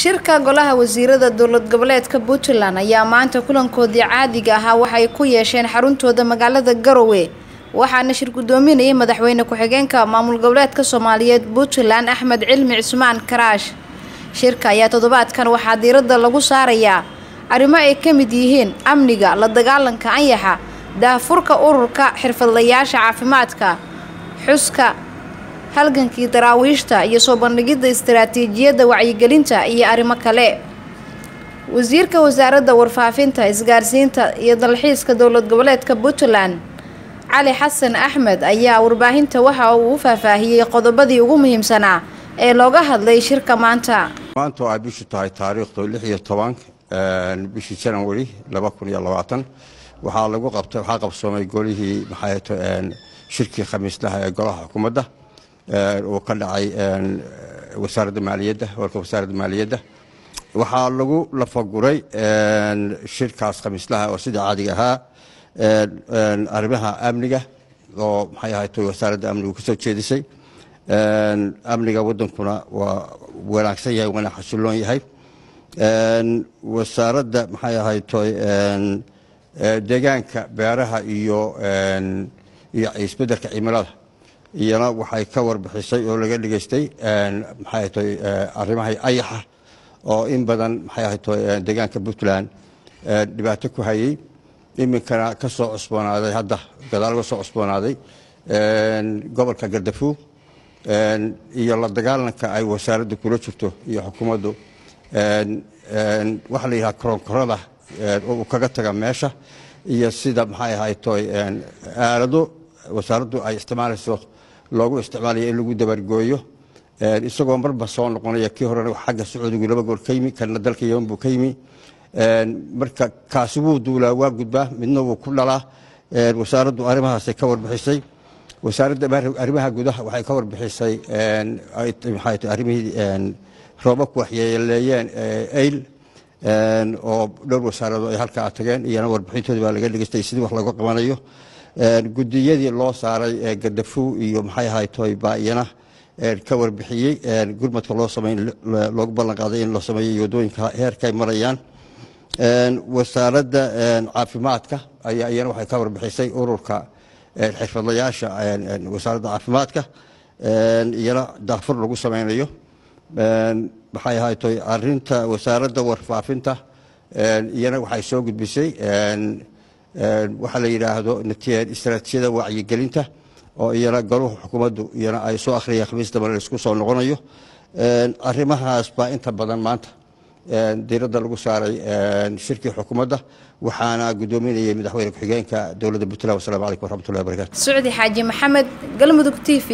shirka golaha wasiirada dowlad goboleedka puntland ayaa maanta kulankoodii caadiga ahaa waxay ku yeesheen xaruntooda magaalada garowe. Waxaana shir guddoominayay madaxweyne ku-xigeenka maamul goboleedka soomaaliyeed puntland axmed cilmi cismaan karaash. Shirka ayaa toddobaadkan waxaa diiradda lagu saarayaa arrimo ay ka mid yihiin amniga la dagaalanka anyaxa daahfurka ururka xirfadlayaasha caafimaadka xuska halgankii daraawiishta iyo soo bandhigidda istaraatiijiyadda wacyigelinta iyo arrimo kale. Wasiirka wasaaradda warfaafinta isgaarsiinta iyo dalxiiska dowlad goboleedka puntland cali xasan axmed ayaa warbaahinta waxa uu u faahfaahiyey qodobadii ugu muhiimsanaa ee looga hadlay shirka maanta. Maanta oo bishu tahay taariikhdu lix iyo toban bishii janawari laba kun iyo labaatan. Waxaa lagu qabtay waxaa qabsoomay golihii maxaato shirkii khamiislaha ee golaha xukuumadda uu ka dhacay wasaaradda maaliyadda warka wasaaradda maaliyadda. Waxaa lagu lafaguray shirkaas khamiislaha oo sida caadiga ahaa arrimaha amniga oo maxay ahayd wasaaradda amnigu ka soo jeedisay. Amniga wadankuna waa wanaagsan yahay waana xasiloon yahay. Wasaaradda maxay ahayd deegaanka beeraha iyo iyo isbeddelka cimilada iyana waxay ka warbixisay oo laga dhigaystay maxay ahayd arrimaha ayaxa oo in badan maxay ahayd deegaanka puntland dhibaato ku hayay. Iminkana ka soo cusboonaaday hadda gadaal ga soo cusboonaaday gobolka gardafuug iyo la dagaalanka ay wasaaraddu kula jirto iyo xukuumaddu. Waxaa la yidhaha koronkorada uu kaga taga meesha iyo sida maxay ahayd aalado wasaaraddu ay isticmaalayso loogu isticmaalaya in lagu dabargooyo isagoo marba soo noqonaya kii horena xagga sacuudigu laba goor ka yimi kana dalka yeman buu ka yimi. Marka kaasi wuu duulaa waa gudbaa midna wuu ku dhalaa. Wasaaraddu arrimahaasay ka warbixisay. Wasaaradda arrimaha gudaha waxay ka warbixisay arrimihii roobabku waxyeeleeyeen ayl oo dhowr wasaaradood ay halkaa tageen iyana warbixintooda baa laga dhegeystay sidii wax laga qabanayo gudiyadii loo saaray gardafuw iyo maxay ahaytoy baa iyana ka warbixiyey gurmadka loo sameyn loogu ballan in loo sameeyo waddooyinka heerkay marayaan. Wasaaradda caafimaadka ayaa iyana waxay ka warbixisay ururka xirfadlayaasha wasaaradda caafimaadka. Iyana daafur lagu sameynayo. Maxay ahaytoy arinta wasaaradda warfaafinta iyana waxay soo gudbisay waxaa la yidhaahdo istaraatiijiyada wacyigelinta oo iyana galuhu xukuumaddu iyana ay soo akhriyeen khamiis dambe la isku soo noqonayo. Arrimahaas baa inta badan maanta diiradda lagu saaray shirkii xukuumadda waxaana guddoominayay madaxweyne ku-xigeenka dowladda puntland. Wasalaamu calaykum waraxmatullahi wabarakatu sucdi xaaji maxamed galmudug t v